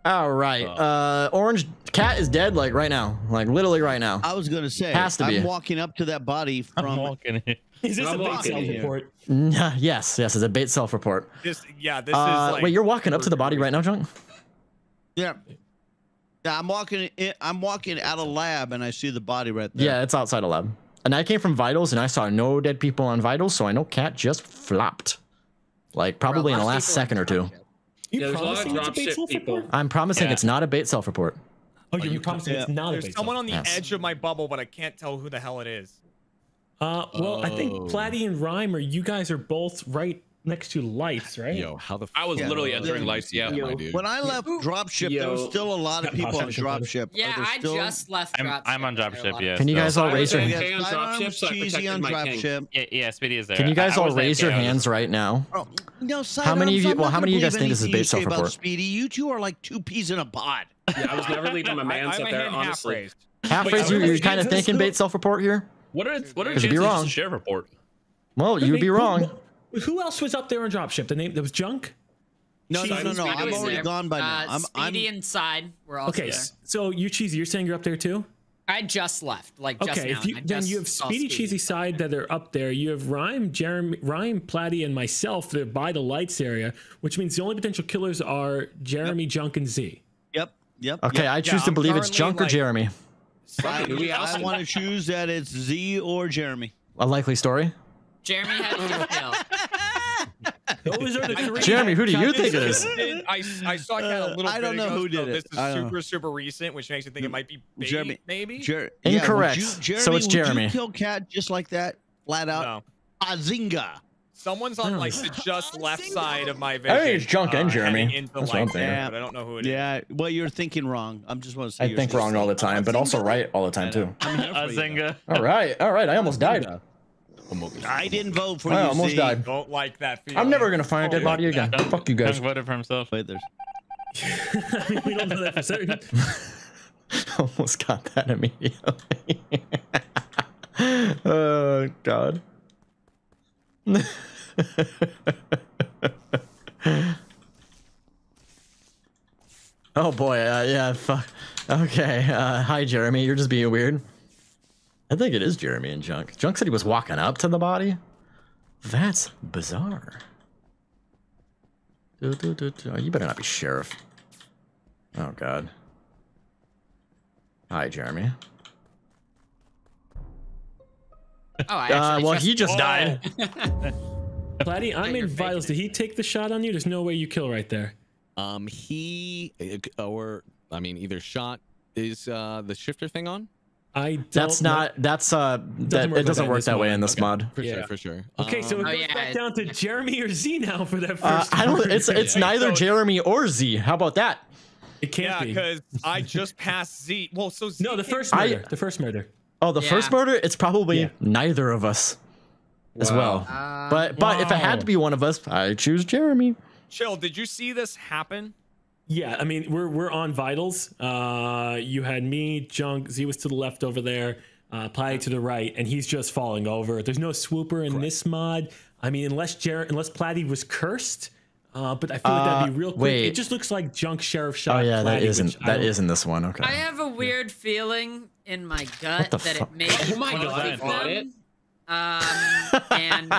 All right. Uh, orange cat is dead. Like right now. Like literally right now. I was gonna say, Has to be. I'm walking up to that body from. walking in. Is this I'm a bait self-report? Nah, yes, yes, it's a bait self report. This, yeah, this Uh, is like. wait, you're walking up to the body right now, Junk? Yeah. Yeah, I'm walking. In, I'm walking out of lab, and I see the body right there. Yeah, it's outside a lab. And I came from Vitals, and I saw no dead people on Vitals, so I know Cat just flopped. Like probably in the last second or two. You Yeah, there's a lot of promising it's a bait dropship self people. report? I'm promising Yeah. it's not a bait self report. Oh, you're promising it's not a There's bait someone self on the Yes. edge of my bubble, but I can't tell who the hell it is. Uh, well, I think Oh. Platy and Rhymer, you guys are both right next to lights, right? Yo, how the I was Yeah. literally Yeah. entering lights. Yeah. my dude? When I left dropship, there was still a lot of people on dropship. Yeah, I still- just left I'm, dropship. I'm on There are a dropship. lot Yeah. Can you guys all raise your hands? K on Sidearms, dropship, so cheesy on dropship. Yeah, yeah, Speedy is there. Can you guys I- I all was raise your AFK, hands right now? Oh, no, How many of you- well, how many of you guys think this is believe bait anything you say about self-report? Speedy, you two are like two peas in a pod. Yeah, I was never leaving my [laughs] I, man's up there, hand half honestly. raised. Half raise, you, you're kind of thinking bait self report here? What are what are Could chances be it's wrong. a sheriff report? Well, you'd be wrong. Who else was up there on dropship? The name that was Junk. No, no, no, no. Speedy I'm already there. gone by now. Uh, I'm, I'm, Speedy inside. We're all Okay, there. s- so you cheesy, you're saying you're up there too? I just left, like just Okay, now. if you, and then you have saw Speedy Cheesy side that are up there. You have Rhyme, Jeremy, Rhyme, Platy, and myself that are by the lights area, which means the only potential killers are Jeremy, Junk, and Z. Yep, yep. Okay, yep. I choose to believe it's currently, Junk or like- Jeremy. I, Do we also- I want to choose that it's Z or Jeremy. A likely story. Jeremy had two [laughs] kills. Those are the three. Jeremy, who do you think it is? I, I saw cat a little Uh, I don't know ago, who did so it. This is I don't super, super recent, which makes me think it might be bait, Jeremy, maybe? Jer- Incorrect. Yeah, would you, Jeremy, So it's would Jeremy. you kill Cat just like that, flat out? No. Azinga. Someone's on like the just left side of my vision. I think it's Junk and uh, Jeremy. heading Into That's what I'm light but I don't know who it is. Yeah, well, you're thinking wrong. I'm just want to say I you're think saying- wrong all the time, but also right all the time too. I'm here [laughs] for you. All right, all right. I almost died. I didn't vote for I you. almost Z. died. Don't like that feeling. I'm never gonna find a dead body again. Junk- Fuck you guys. Junk voted for himself. Wait, there's. [laughs] [laughs] We don't know that for certain. almost got that immediately. oh god. [laughs] oh boy, uh, yeah, fuck. Okay, uh, hi Jeremy, you're just being weird. I think it is Jeremy and Junk. Junk said he was walking up to the body. That's bizarre. Do, do, do. Oh, you better not be sheriff. Oh god. Hi, Jeremy. Oh, I Uh, well, just, he just died. [laughs] Platy, I'm you're in vitals. Did he take the shot on you? There's no way you kill right there. Um, he uh, or I mean, either shot is uh the shifter thing on I don't That's know. not. That's uh. That, work it doesn't like that work that way in this Okay. mod. for Yeah. sure, for sure. Okay, so it Um, Oh, yeah, back it- down to Jeremy or Z now for that Uh, first. I don't. It's it's neither So- Jeremy or Z. How about that? It can't Yeah, be. because I just passed Z. Well, so Z No, the came- first I- murder. the first murder. Oh, the first murder. It's probably Yeah. neither of us, as well. Uh, But but if it had to be one of us, I choose Jeremy. Chill. Did you see this happen? Yeah, I mean we're we're on vitals. Uh, you had me, Junk. Z was to the left over there. Uh, Platy to the right, and he's just falling over. There's no swooper in this mod. I mean, unless Jer- unless Platy was cursed. Uh, but I feel like that'd be Uh, real quick. wait. It just looks like Junk Sheriff Oh shot. yeah, that Platy, isn't which I that don't- this one. Okay. I have a weird feeling in my gut that fuck? it may be Oh my both God, them. It. Um, and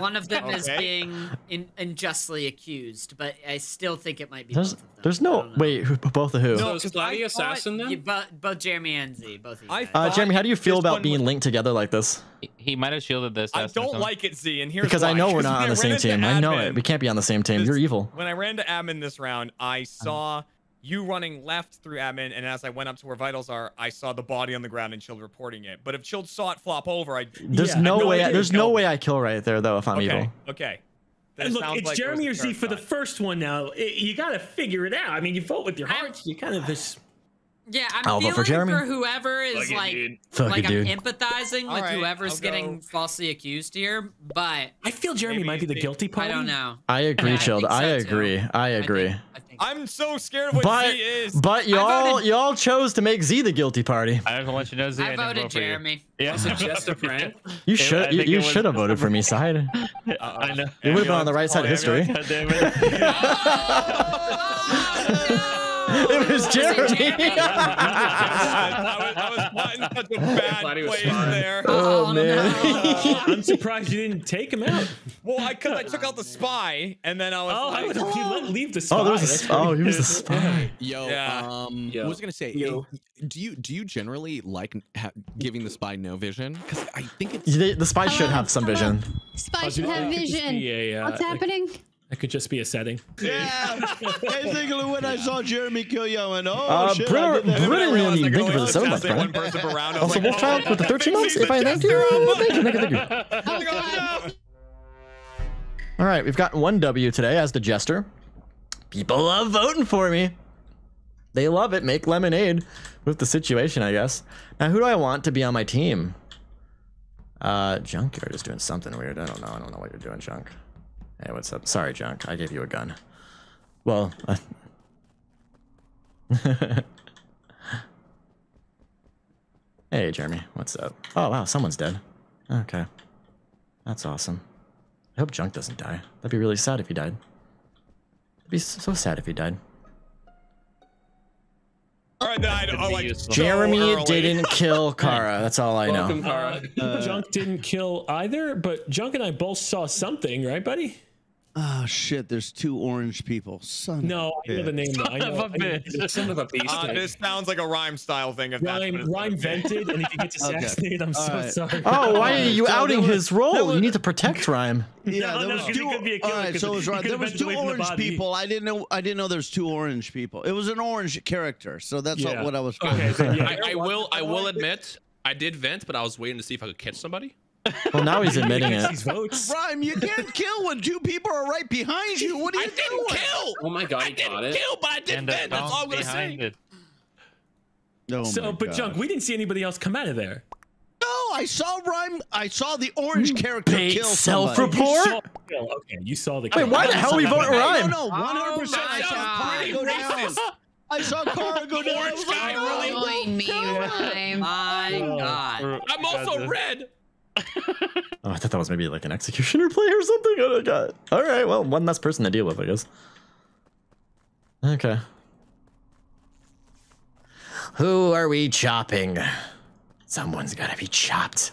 one of them is being in, unjustly accused, but I still think it might be There's both of them. there's no don't wait. Who, both of who? No, So is 'cause Platy I assassin then? both, both Jeremy and Z, both of you. I guys. Uh, Jeremy, how do you feel about being linked together like this? He, he might have shielded this. I don't like it, Z, and here's Because I know we're [laughs] not on the same ran into team. I know it. We can't be on the same team. This- You're evil. When I ran to admin this round, I saw you running left through admin, and as I went up to where vitals are, I saw the body on the ground and Chilled reporting it. But if Chilled saw it flop over, I There's Yeah, I no way. I there's no way I kill right there though if I'm okay, evil. okay. Then And look, it's like Jeremy or Z third for the first one now. It- you got to figure it out. I mean, you vote with your I'm- You kind of just. Yeah, I'm I'll vote feeling for Jeremy. for whoever is Fuck it, like, dude. Fuck like it, dude. I'm empathizing with Alright, whoever's I'll getting go- falsely accused here, but I feel Jeremy might be the guilty part. I don't know. I agree, Yeah, I Chilled. I, so, too. agree. I agree. I'm so scared of what But Z is. but y'all y'all chose to make Z the guilty party. I just want to let you know, Z. I didn't voted vote for you. Jeremy. Yeah. Was it [laughs] just a prank? You should you, you should have voted for me, [laughs] side. Uh, I know. You would've been on the right side of history. God damn it. [laughs] Oh, it was Jeremy. I was, I was not in such a bad Glad he was place smart. there. Oh man. I'm surprised you didn't take him out. Well, I cause I took out the spy, and then I was Oh, I like, would hope you let leave the spy. Oh, there was That's a, oh, he was a spy. Yo, Yeah. um, Yo. I was gonna say, Yo. do you do you generally like ha- giving the spy no vision? Because I think it's The, the spy should have some vision. Spy Oh, should have that could just vision. Yeah, yeah. uh, What's like- happening? That could just be a setting. Yeah. [laughs] I think when I saw Jeremy kill you, I went, oh Uh, shit. I Brenner, did that. And then I Brenner, realized I thank you for the seven months, test Brenner. one person per round. I was Also, like, Wolfchild oh, with the 13 months. If I the thank you, tester. thank you, thank you, thank you. Oh. All right, we've got one W today as the jester. People love voting for me. They love it. Make lemonade with the situation, I guess. Now, who do I want to be on my team? Uh, Junkyard is doing something weird. I don't know. I don't know what you're doing, Junk. Hey, what's up? Sorry, Junk. I gave you a gun. Well, uh... [laughs] hey, Jeremy. What's up? Oh, wow. Someone's dead. Okay. That's awesome. I hope Junk doesn't die. That'd be really sad if he died. It'd be so sad if he died. Or died, like, Jeremy early. didn't [laughs] kill Kara. That's all I know. Welcome, Kara. Uh, Junk didn't kill either, but Junk and I both saw something, right, buddy? Oh shit! There's two orange people. Son. No, I know the name. though. I know. I know- Son of a beast. Uh, this sounds like a rhyme style thing. If that's what Rhyme, it's rhyme vented, and if he gets [laughs] Okay. assassinated, I'm so Alright. sorry. Oh, why are you So outing was- his role? was- You need to protect Rhyme. [laughs] Yeah, No, there no, was 'cause he two. could be a all killer, right, 'cause so it was right. There was two away from the orange people. I didn't know. I didn't know there's two orange people. It was an orange character, so that's Yeah. what I was. Okay, so yeah, I, I will. I will admit, I did vent, but I was waiting to see if I could catch somebody. Well, now he's [laughs] admitting He gets it. these votes. Rhyme, you can't kill when two people are right behind you. What are I you didn't doing? kill. Oh my god, I didn't kill, but I did And uh, vent. That's all I'm gonna say. behind it. Oh So, but God. Junk, we didn't see anybody else come out of there. No, I saw Rhyme. I saw the orange character Bait kill self-report. oh, okay, you saw the. Wait, why the hell are we voting Hey, Rhyme? No, no, oh one hundred percent. I saw God. Kara go down. I saw Kara go down. Orange guy really- oh don't me. Rhyme. My oh, God. I'm also red. [laughs] Oh, I thought that was maybe like an executioner play or something. Oh my god. All right, well, one less person to deal with, I guess. Okay. Who are we chopping? Someone's gotta be chopped.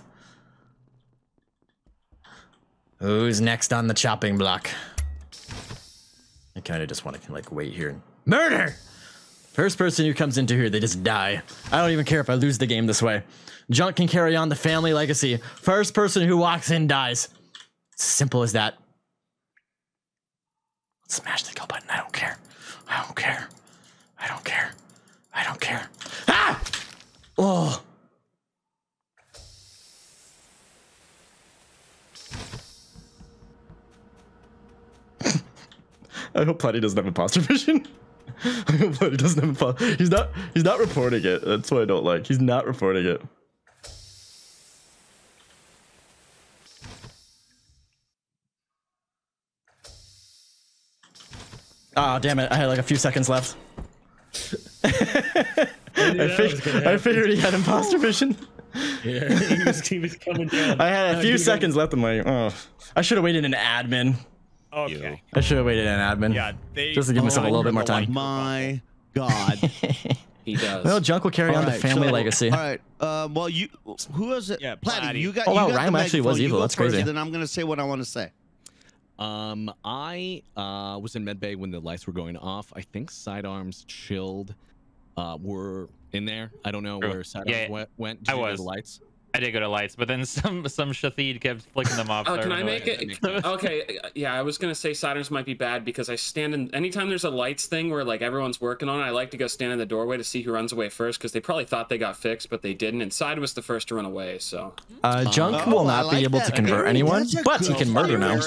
Who's next on the chopping block? I kind of just want to like wait here and murder. First person who comes into here, they just die. I don't even care if I lose the game this way. Junk can carry on the family legacy. First person who walks in dies. Simple as that. Smash the kill button. I don't care. I don't care. I don't care. I don't care. Ah! Oh. [laughs] I hope Platy doesn't have imposter vision. [laughs] I hope Platy doesn't have imposter. He's not. He's not reporting it. That's what I don't like. He's not reporting it. Oh damn it! I had like a few seconds left. [laughs] I, that fig- I figured he had imposter [laughs] vision. Yeah, he was, he was coming down. [laughs] I had a few seconds left. I'm like, oh, I should have waited in admin. Okay. I should have waited in admin. Yeah, they- just to give myself a little bit more time. My God. [laughs] He does. Well, Junk will carry All on the family so- legacy. All right. Uh, well, you. Who is it? Yeah, Platy. Platy. You got. Oh, you wow, got Rhyme actually was evil. That's crazy. Then I'm gonna say what I want to say. Um, I uh, was in medbay when the lights were going off. I think sidearms chilled. Uh, were in there. I don't know True. where sidearms Yeah, went. went. Did I you was. the lights. I did go to lights, but then [laughs] some some Shathid kept flicking them off. Oh, so I can I make it? Okay, yeah, I was gonna say Sidearms might be bad because I stand in. Anytime there's a lights thing where like everyone's working on it, I like to go stand in the doorway to see who runs away first because they probably thought they got fixed, but they didn't. And Side was the first to run away, so. Uh, Junk Oh, will not like be able that. to convert Okay, anyone, but he can murder now.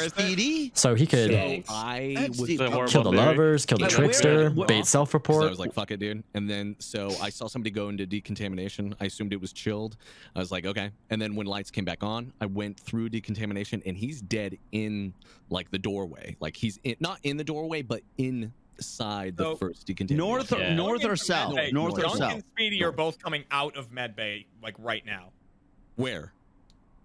So he could So I That's was the- the horrible kill the lovers, kill the Like, trickster, where- bait So I self-report. was like, "Fuck it, dude." And then so I saw somebody go into decontamination. I assumed it was chilled. I was like, "Okay." And then when lights came back on, I went through decontamination, and he's dead in like the doorway. Like he's in, not in the doorway, but inside the So- first decontamination. North or north or south? Hey, North or Dunk south? and Speedy are both coming out of Medbay like right now. Where?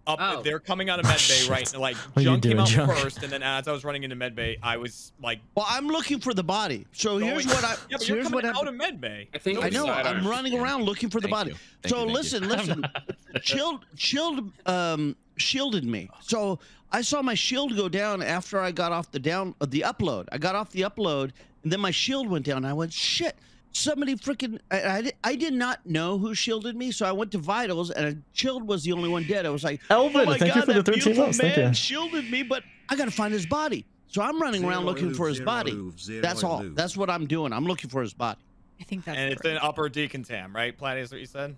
Up, Oh. they're coming out of Medbay right. [laughs] Like What are you Junk came doing, out Junk? first, and then as I was running into Medbay, I was like, Well, I'm looking for the body. So here's going- what I. [laughs] Yeah, but so you're here's what coming out happened. of Medbay. I think I know. I'm Sidearms. running around looking for the Thank body. you. Thank So you, thank listen, you. listen. [laughs] Shield, shield, um, shielded me. So I saw my shield go down after I got off the down uh, the upload. I got off the upload, and then my shield went down. I went shit. Somebody freaking! I, I, I did not know who shielded me, so I went to vitals, and chilled was the only one dead. I was like, Elvin, oh my thank you God, for the that 13 beautiful months. Thank man you. shielded me, but I got to find his body. So I'm running around Zero looking for his body. zero That's all. zero. That's what I'm doing. I'm looking for his body. I think that's and it's in upper decontam, right? Platy is what you said.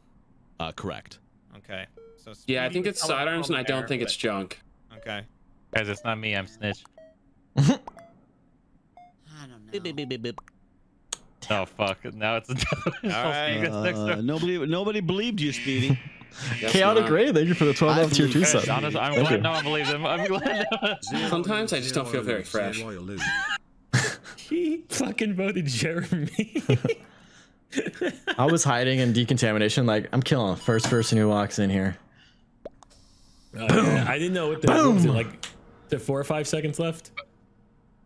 Uh, correct. Okay. So Yeah, I think it's Sidearms, and I don't think it's Junk. Okay. Guys, it's not me. I'm Snitch. I don't know. [laughs] Oh fuck! Now it's. [laughs] All right. Uh, nobody, nobody believed you, Speedy. [laughs] Chaotic Ray, thank you for the 12 month tier 2 sub. Honest, I'm Thank glad you. no one believes him. I'm glad. Sometimes I just don't feel very fresh. He fucking voted Jeremy. I was hiding in decontamination, like, I'm killing the first person who walks in here. Oh, yeah, I didn't know what the what was it like. The four or five seconds left.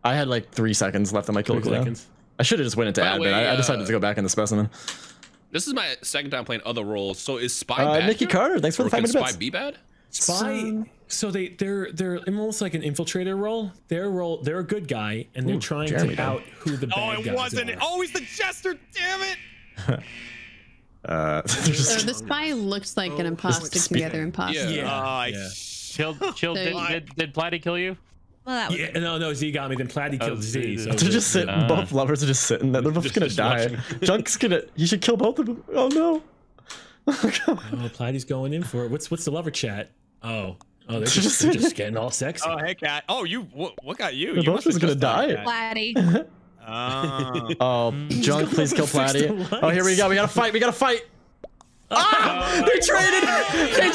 I had like three seconds left on my kill Three cooldown. Seconds. I should have just went into By the admin. way, I, I decided uh, to go back in the specimen. This is my second time playing other roles. So is Spy Uh, bad? Nikki? Carter, thanks for Or the five can minute Spy bits. be bad? Spy. So they they're they're almost like an infiltrator role. Their role they're a good guy and they're Ooh, trying Jeremy to died. out who the No, bad it wasn't. are. Oh, he's the jester. Damn it. [laughs] Uh, [laughs] So the spy looks like an imposter together imposter. Yeah. Oh, I yeah. Chill, chill. Did, did, did Platy kill you? Well, that was Yeah, no, no, Z got me. Then Platy Oh, killed Z. Z. So They're just sitting. Uh. both lovers are just sitting there. They're both Just- gonna just die. [laughs] Junk's gonna. You should kill both of them. Oh no. [laughs] Oh, Platy's going in for it. What's what's the lover chat? Oh, oh, they're [laughs] Just just, they're just getting all sexy. Oh, hey, cat. Oh, you. What, what got you? They're you both must just gonna die. Cat. Platy. Oh. Oh, Junk, please kill Fix the Platy. Oh, here we go. We gotta fight. We gotta fight. Oh. Ah! They traded. They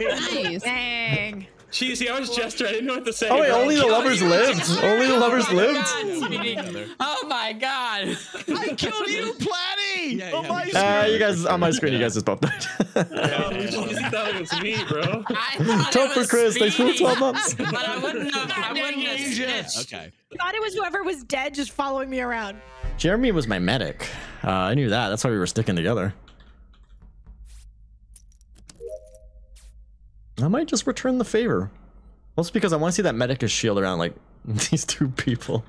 traded. Nice. Dang. Cheesy, I was Jester. I didn't know what to say. Oh wait, only the lovers lived. Only the lovers Oh lived. God, Oh my god. [laughs] I killed you, Platy. Yeah, oh yeah, my we- Uh, you guys on my screen. You guys just both died. Cheesy thought it was me, bro. I [laughs] thought Top it for Chris. Thanks for 12 months. [laughs] But I wouldn't have. I wouldn't have snitched. Okay. Thought it was whoever was dead just following me around. Jeremy was my medic. Uh, I knew that. That's why we were sticking together. I might just return the favor. Also because I want to see that medic's shield around like [laughs] these two people.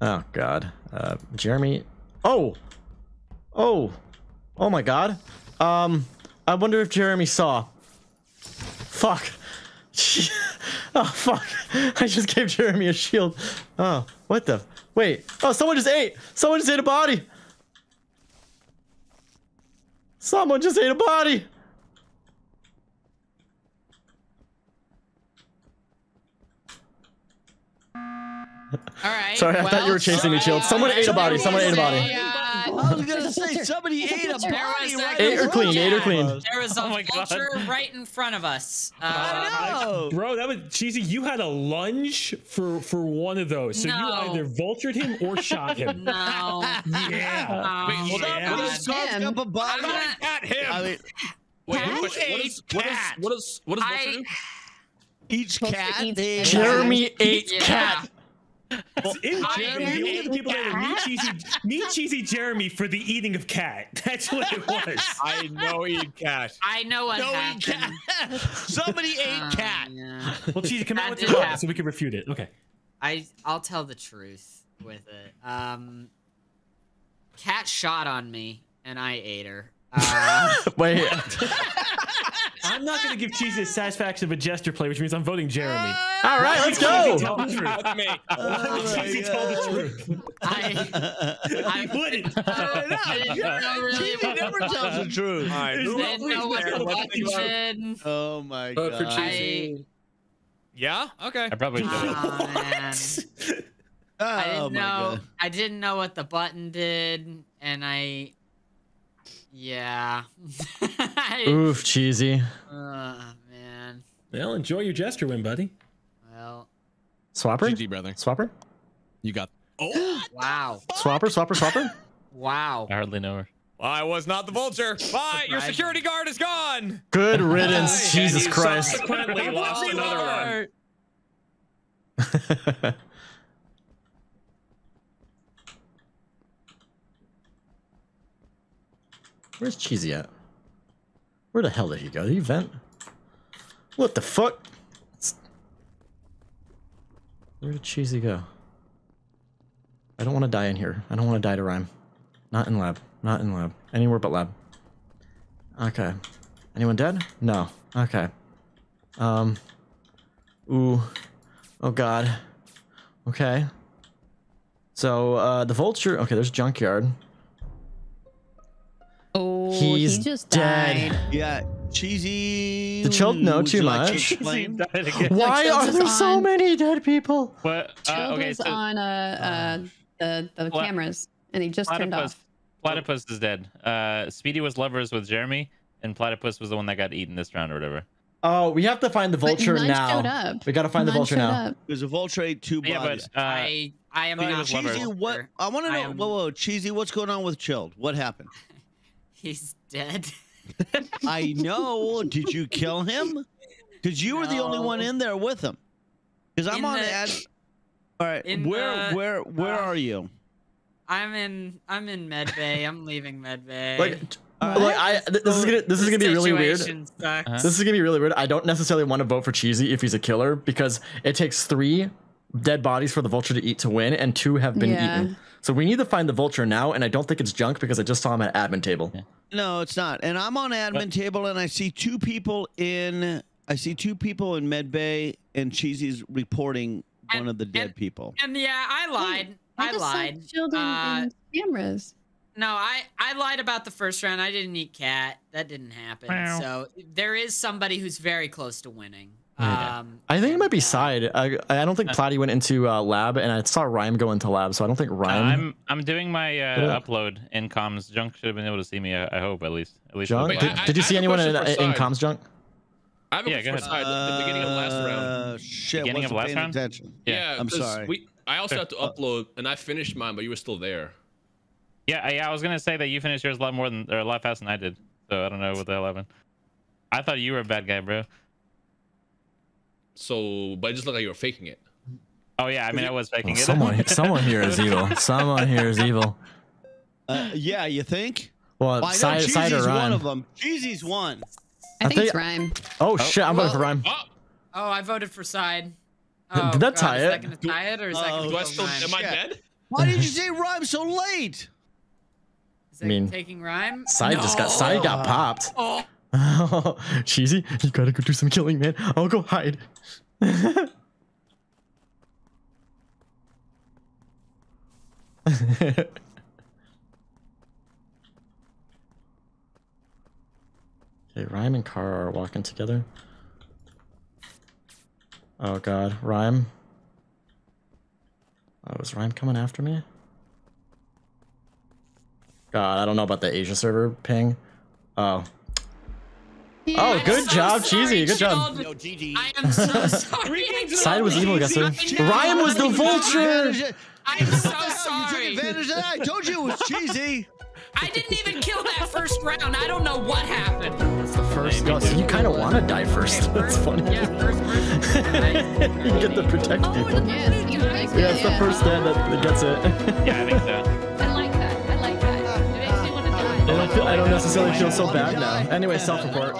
Oh god. Uh, Jeremy. Oh. Oh. Oh my god. Um. I wonder if Jeremy saw. Fuck. [laughs] oh fuck. [laughs] I just gave Jeremy a shield. Oh. What the? Wait. Oh, someone just ate. Someone just ate a body. Someone just ate a body. All right. Sorry, I thought you were chasing me, Shield. Someone ate a body. Someone ate a body. I was gonna say somebody ate a There body was right a- or clean, eight or clean. There was a Oh my God. vulture right in front of us. Uh, Oh. Bro, that was cheesy. You had a lunge for for one of those, so No. you either vultured him or shot him. no. Yeah. No. Wait, hold. Yeah. Somebody up a body. I'm not- At him. I mean, wait, Who question. What ate is, what is, cat? what is, what is, I- Vulture do? each cat. eats they- cat. Jeremy ate Yeah. cat. It's in Jeremy. The only people that were meet cheesy, meet cheesy Jeremy for the eating of cat. [laughs] That's what it was. I know eat cat. I know what No, happened. eat cat. [laughs] Somebody ate Uh, cat. yeah. Well, cheesy, come out with did the happen. so we can refute it. Okay. I I'll tell the truth with it. Um, Cat shot on me and I ate her. Uh, [laughs] Wait. I'm not going to give Cheesy the satisfaction of a jester play, which means I'm voting Jeremy. Uh, All right, let's Cheesy go. tell the truth. That's me. Let Cheesy oh tell the truth. I, I wouldn't. I didn't know [laughs] really Cheesy never tells the truth. All right, who didn't know what the Let's button think about- did. Oh my Vote for god. Cheesy. Yeah. Okay. I probably should. Oh man. I Oh didn't my know. god. I didn't know what the button did, and I. Yeah. [laughs] I, Oof, cheesy. uh, man. Well, enjoy your jester win, buddy. Well. Swapper? GG, brother. Swapper? You got. [gasps] Oh. [gasps] Wow. Swapper, swapper, swapper? Wow. I hardly know her. I was not the vulture. [laughs] Bye. Your security guard is gone. Good riddance, Bye. Jesus Christ. Subsequently [laughs] lost another one. Where's Cheesy at? Where the hell did he go? Did he vent? What the fuck? Where did Cheesy go? I don't want to die in here. I don't want to die to rhyme. Not in lab. Not in lab. Anywhere but lab. Okay. Anyone dead? No. Okay. Um. Ooh. Oh god. Okay. So, uh, the vulture. Okay, there's junkyard. Oh, He's he just dead. died. Yeah, cheesy. The Chilled know Would too you like much? [laughs] Why are there so on- many dead people? What? Uh, Chilled okay, was so on uh, uh, the the Pla- cameras, and he just turned Platypus, off. Platypus is dead. Uh, Speedy was lovers with Jeremy, and Platypus was the one that got eaten this round or whatever. Oh, we have to find the vulture now. up. We gotta find the vulture now. up. There's a vulture ate two Yeah, bodies. but uh, I I am Speedy not was lovers. Cheesy, what? I want to know. am- Whoa, whoa, cheesy. What's going on with Chilled? What happened? He's dead. [laughs] I know. Did you kill him? Because you were the only one in there with him. Because I'm In on the- ad. All right, where, the- where, where uh, are you? I'm in I'm in medbay. I'm leaving medbay. Like, like I, th- this is gonna, this is gonna be really weird. Sucks. This is gonna be really weird. I don't necessarily want to vote for Cheesy if he's a killer because it takes three dead bodies for the vulture to eat to win, and two have been Yeah. eaten. So we need to find the vulture now, and I don't think it's junk because I just saw him at admin table. No, it's not. And I'm on admin table, and I see two people in. I see two people in med bay, and Cheesy's reporting one of the dead people. And yeah, I lied. I, just saw lied. Chilled in, Uh, in cameras. No, I I lied about the first round. I didn't eat cat. That didn't happen. Meow. So there is somebody who's very close to winning. Yeah. Um, I think it might be side. I, I don't think Platy went into uh, lab, and I saw Rhyme go into lab, so I don't think Uh, Rhyme. I'm I'm doing my uh, Yeah. upload in comms. Junk should have been able to see me. I, I hope at least. At least. Junk? with Did, did you see I have anyone in, in comms junk? I have a Yeah, go question for ahead. Side. The, the beginning of last round. Uh, shit, Beginning of wasn't last paying round? attention. Yeah, I'm 'cause sorry. We, I also had to upload, and I finished mine, but you were still there. Yeah, yeah. I was gonna say that you finished yours a lot more than or a lot faster than I did. So I don't know what the hell happened. I thought you were a bad guy, bro. So, but it just looked like you were faking it. Oh yeah, I mean I was faking Oh, it. someone, [laughs] someone here is evil. Someone here is evil. Uh, yeah, you think? Well, Well, I know side, side or Cheesy's one of them. Cheesy's one. I I think it's rhyme. Oh, shit, I'm voting for Rhyme. oh, I voted for side. [laughs] Did Oh, that God, tie is it? that gonna tie it or is that Oh, gonna Do I still? rhyme? Am I dead? Why did you [laughs] say rhyme so late? Is that mean, taking rhyme? Side just got side got popped. Oh, [laughs] Cheesy, you gotta go do some killing, man. I'll go hide. [laughs] okay, Rhyme and Kara are walking together. Oh god, Rhyme. Oh, is Rhyme coming after me? God, I don't know about the Asia server ping. Oh. Oh, I'm good so job, sorry, Cheesy. Good job. Chilled. I am so [laughs] sorry. Side was evil, guess sir. Rhyme was the vulture. I'm so sorry. [laughs] You took advantage of that. I told you it was cheesy. [laughs] I didn't even kill that first round. I don't know what happened. That's the First, oh, so you kind of want to die first. That's funny. Yeah, first person. you get the protect people. Yes, you Yeah, it's the first stand that, that gets it. Yeah, I think so. I don't, I don't necessarily feel so bad now. Anyway, self-report.